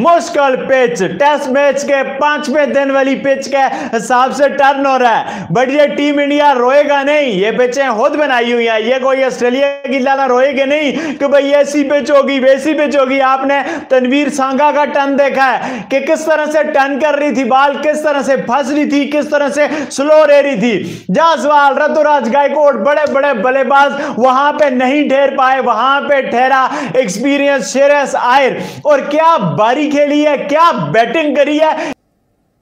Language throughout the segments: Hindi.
मुश्किल पिच टेस्ट मैच के पाँचवें दिन वाली पिच के हिसाब से टर्न हो रहा है। बट ये टीम इंडिया रोएगा नहीं, ये पिचें खुद बनाई हुई है। ये कोई ऑस्ट्रेलिया की लाना रोएगे नहीं, कि भाई ऐसी पिच होगी, वैसी पिच होगी। आपने तनवीर सांगा का टर्न देखा है, कि किस तरह से टर्न कर रही थी बाल किस तरह से फंस रही थी, किस तरह से स्लो रह रही थी। जासवाल रतुराज गायकोट बड़े बड़े बल्लेबाज वहाँ पर नहीं ठहर पाए, वहाँ पर ठहरा एक्सपीरियंस शेरस आयर और क्या बारी खेली है क्या बैटिंग करी है?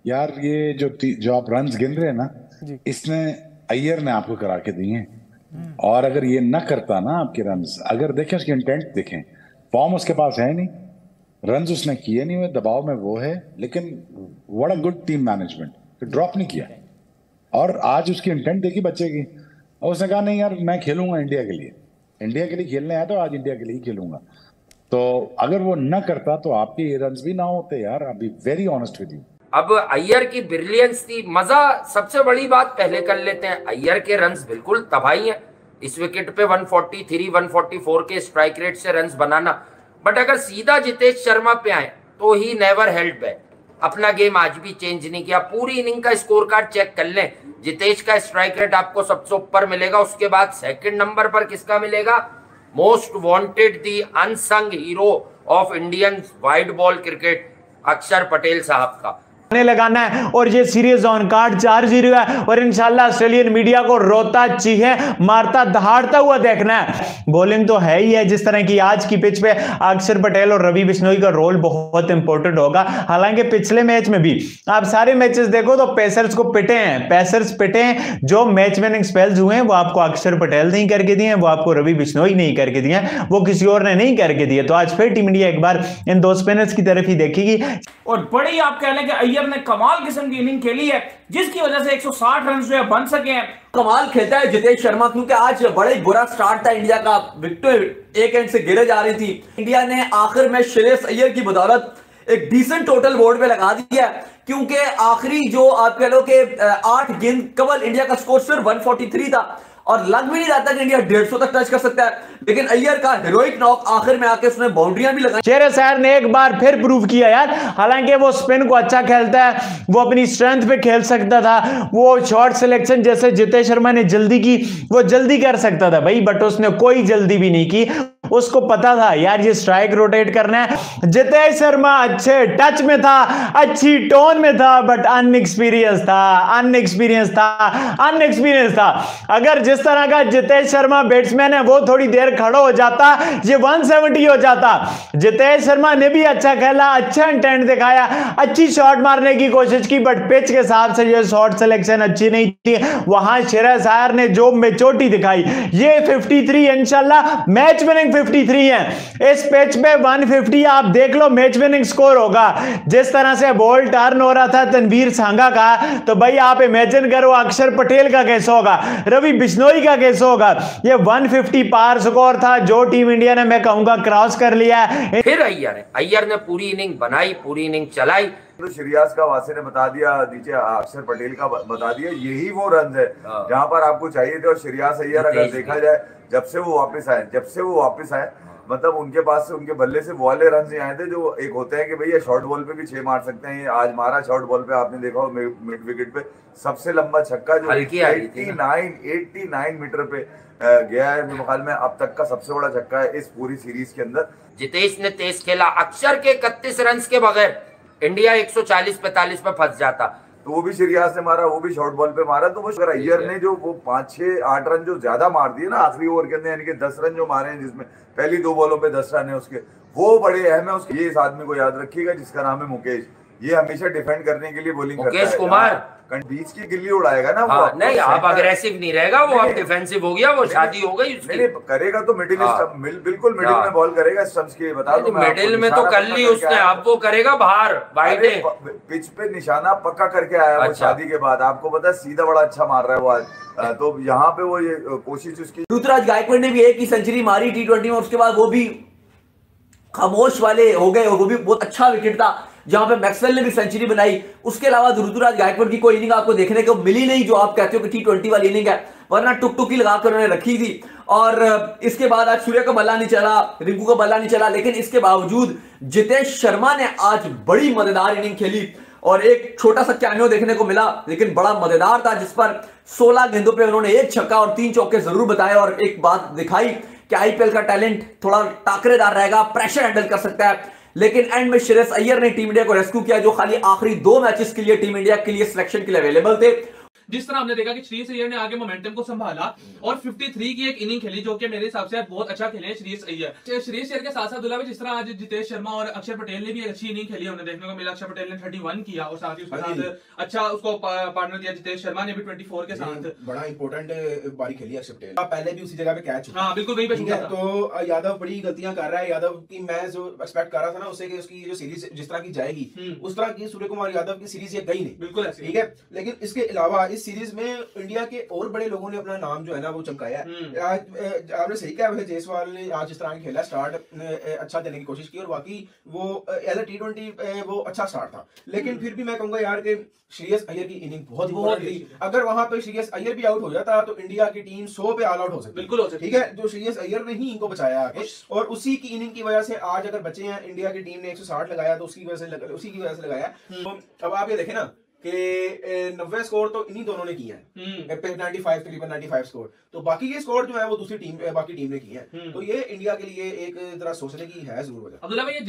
यार ये जो जो आप रन गिन रहे हैं ना इसने अय्यर ने आपको करा के दिए और अगर ये न करता ना आपके रन अगर देखें उसकी इंटेंट देखें फॉर्म उसके पास है नहीं रन उसने किए नहीं हुए दबाव में वो है लेकिन वड़ा गुड टीम मैनेजमेंट ड्रॉप नहीं किया। और आज उसकी इंटेंट देखी बच्चे की और उसने कहा नहीं यार मैं खेलूँगा इंडिया के लिए। इंडिया के लिए खेलने आया तो आज इंडिया के लिए ही खेलूँगा। तो अगर वो न करता तो आपके ये रन भी ना होते यार। Be very honest with you अब अय्यर की ब्रिलियंस थी। मज़ा, सबसे बड़ी बात पहले कर लेते हैं। अय्यर के रन्स बिल्कुल तबाही हैं। इस विकेट पे 143 144 के स्ट्राइक रेट से रन्स बनाना। बट अगर सीधा जितेश शर्मा पे आए तो ही नेवर हेल्ड बैक अपना गेम आज भी चेंज नहीं किया। पूरी इनिंग का स्कोर कार्ड चेक कर लें। जितेश का स्ट्राइक रेट आपको सबसे ऊपर मिलेगा। उसके बाद सेकंड नंबर पर किसका मिलेगा? Most wanted the unsung hero of Indian wide ball cricket Akshar Patel साहब का लगाना है। और ये सीरीज़ ऑन कार्ड चार ज़ीरो है। और इंशाल्लाह ऑस्ट्रेलियन मीडिया को रोता चीहे, मारता, दहाड़ता हुआ देखना है। बॉलिंग तो है ही है, जिस तरह की आज की पिच पे अक्षर पटेल और रवि बिश्नोई का रोल बहुत इंपॉर्टेंट होगा। हालाँकि पिछले मैच में भी, आप सारे मैचेस देखो तो पेसर्स को पिटे हैं। पेसर्स पिटे हैं। जो मैच विनिंग स्पेल्स हुए हैं, वो आपको अक्षर पटेल नहीं करके दिए वो आपको रवि बिश्नोई नहीं करके दिए वो किसी और ने नहीं करके दिए। तो आज फिर टीम इंडिया एक बार इन दो स्पिनर्स की तरफ़ ही देखेगी। और बड़ी आप कह लें कि अय्यर ने कमाल किस्म की इनिंग खेली है, जिसकी वजह से 160 रन जो है बन सके हैं। कमाल खेलता है जितेश शर्मा, क्योंकि आज बड़े बुरा स्टार्ट था इंडिया का। विकेट एक एंड से गिरे जा रही थी। इंडिया ने आखिर में श्रेयस अय्यर की बदौलत एक डिसेंट टोटल बोर्ड पे लगा दिया क्योंकि आखिरी जो आप कह लो कि आठ गेंद, कवल इंडिया का स्कोर सिर्फ़ 143 था। और लग भी नहीं जाता कि इंडिया डेढ़ तक टच कर सकता है। लेकिन अय्यर का हीरोइक नॉक आखिर में आके उसने बाउंड्रियाँ भी लगाई। शेर सैर ने एक बार फिर प्रूव किया यार। हालाँकि वो स्पिन को अच्छा खेलता है, वो अपनी स्ट्रेंथ पे खेल सकता था, वो शॉर्ट सिलेक्शन जैसे जितेश शर्मा ने जल्दी की, वो जल्दी कर सकता था भाई बट उसने कोई जल्दी भी नहीं की। उसको पता था, यार, ये स्ट्राइक रोटेट करना है। जितेश शर्मा अच्छे टच में था, अच्छी टोन में था बट अनएक्सपीरियंस था अनएक्सपीरियंस था अनएक्सपीरियंस था। अगर जिस तरह का जितेश शर्मा बैट्समैन है, वो थोड़ी देर खड़ा हो जाता, ये 170 हो जाता। जितेश शर्मा ने भी अच्छा खेला अच्छा इंटेंट दिखाया, अच्छी शॉट मारने की कोशिश की बट पिच के हिसाब से ये शॉट सिलेक्शन अच्छी नहीं थी। वहाँ शिरस आयर ने जो मेचोटी दिखाई, ये 53 इंशाल्लाह मैच विनिंग 53 है। इस पिच पे 150 आप देख लो मैच विनिंग स्कोर होगा। जिस तरह से बॉल टर्न हो रहा था तनवीर सांगा का तो भाई आप इमेजिन करो, अक्षर पटेल का कैसे होगा, रवि बिश्नोई का कैसे होगा। ये 150 पार स्कोर था, जो टीम इंडिया ने, मैं कहूँगा क्रॉस कर लिया फिर अय्यर अय्यर ने पूरी इनिंग बनाई, पूरी इनिंग चलाई। तो श्रियास का वासे ने बता दिया नीचे अक्षर पटेल का बता दिया यही वो रन है। जहाँ पर आपको चाहिए थे और श्रियास अय्यर अगर देखा जाए जब से वो वापस आए जब से वो वापस आए मतलब उनके पास से उनके बल्ले से वाले रन आए थे जो एक होते हैं कि भैया शॉर्ट बॉल पे भी छह मार सकते हैं आज मारा शॉर्ट बॉल पे आपने देखा हो मिड विकेट पे सबसे लंबा छक्का जो eighty nine eighty nine metre पे गया है मेरे ख्याल में अब तक का सबसे बड़ा छक्का है इस पूरी सीरीज़ के अंदर। जितेश ने तेज खेला अक्षर के इकतीस रन के बगैर। इंडिया 140-45 पे फंस जाता। तो वो भी सीरिया ने मारा वो भी शॉर्ट बॉल पे मारा तो वो अय्यर ने जो वो पाँच छह आठ रन जो ज़्यादा मार दिए ना आखिरी ओवर के अंदर यानी कि दस रन जो मारे हैं जिसमें पहली दो बॉलों पे दस रन है उसके वो बड़े अहम है उसके। ये इस आदमी को याद रखिएगा जिसका नाम है मुकेश। ये हमेशा डिफेंड करने के लिए बोलिंग मुकेश कुमार। बीच की गिल्ली उड़ाएगा ना हाँ, वो नहीं आप अग्रेसिव नहीं रहेगा वो आप डिफेंसिव हो गया वो शादी हो गई उसकी। नहीं, करेगा तो मिडिल हाँ, बिल्कुल मिडिल हाँ, में बॉल करेगा स्टम्प्स की बता दो मिडिल में तो कर ली उसने अब वो करेगा बाहर वाइड पिच पे निशाना पक्का करके आया वो अच्छा। शादी के बाद। आपको पता है सीधा बड़ा अच्छा मार रहा है वो आज। तो यहाँ पे वो ये कोशिश उसकी ऋतुराज गायकवाड़ ने भी एक ही सेंचुरी मारी टी ट्वेंटी में उसके बाद वो भी खामोश वाले हो गए वो भी बहुत अच्छा विकेट था। जहाँ पे मैक्सवेल ने भी सेंचुरी बनाई। उसके अलावा ऋतुराज गायकवाड़ की कोई इनिंग आपको देखने को मिली नहीं, जो आप कहते हो कि टी ट्वेंटी वाली इनिंग है, वरना टुक टुकी लगाकर उन्होंने रखी थी। और इसके बाद आज सूर्य का बल्ला नहीं चला, रिंकू का बल्ला नहीं चला, लेकिन इसके बावजूद जितेश शर्मा ने आज बड़ी मज़ेदार इनिंग खेली। और एक छोटा सा कैमियो देखने को मिला, लेकिन बड़ा मज़ेदार था, जिस पर 16 गेंदों पे उन्होंने एक छक्का और तीन चौके ज़रूर बताए और एक बात दिखाई कि आईपीएल का टैलेंट थोड़ा टाकरेदार रहेगा प्रेशर हैंडल कर सकता है। लेकिन एंड में शेरस अय्यर ने टीम इंडिया को रेस्क्यू किया, जो खाली आखिरी दो मैचेस के लिए टीम इंडिया के लिए सिलेक्शन के लिए अवेलेबल थे। जिस तरह हमने देखा कि श्रेयस अय्यर ने आगे मोमेंटम को संभाला और 53 की एक इनिंग खेली जो कि मेरे हिसाब से बहुत अच्छा खेले हैं श्रेयस अय्यर श्रेयस अय्यर के साथ साथ दुला जिस तरह आज जितेश शर्मा और अक्षर पटेल ने भी एक अच्छी इनिंग खेली हमने देखने को मिला अक्षर पटेल ने 31 किया और साथ ही उसके साथ अच्छा उसको पार्टनर दिया जितेश शर्मा ने भी 24 के साथ। बड़ा इंपॉर्टेंट बारी खेली अक्षर पटेल। पहले भी उसी जगह पे कैच हाँ बिल्कुल वहीं पे तो यादव बड़ी गलतियाँ कर रहा है। यादव की मैं जो एक्सपेक्ट कर रहा था ना उससे कि उसकी जो सीरीज़ जिस तरह की जाएगी उस तरह की सूर्य कुमार यादव की सीरीज़ ये गई नहीं। बिल्कुल ठीक है लेकिन इसके अलावा इस सीरीज़ में इंडिया के और बड़े लोगों ने अपना नाम जो है ना वो चमकाया हम्म। आज आपने सही कहा वैसे जायसवाल ने आज इस तरह खेला स्टार्ट अच्छा देने की कोशिश की और बाकी वो एज ए टी ट्वेंटी वो अच्छा स्टार्ट था। लेकिन हम्म। फिर भी मैं कहूँगा यार कि श्रेयस अय्यर की इनिंग बहुत बहुत बहुत थी। अगर वहाँ पे श्रेयस अय्यर भी आउट हो जाता तो इंडिया की टीम सौ पे ऑल आउट हो सकती। बिल्कुल हो सकती। ठीक है? जो श्रेयस अय्यर ने ही इनको बचाया आगे। और उसी की इनिंग की वजह से आज अगर बचे हैं इंडिया की टीम ने 160 लगाया तो उसकी वजह से लग, उसी की वजह से लगाया। तो अब आप ये देखें ना कि नब्बे स्कोर तो इन्हीं दोनों ने किया है। नाइनटी फाइव तकरीबन नाइनटी फाइव स्कोर तो बाकी के स्कोर जो है वो दूसरी टीम बाकी टीम ने किया है। तो ये इंडिया के लिए एक तरह सोचने की है ज़रूर वजह। अब्दुल्ला भाई ये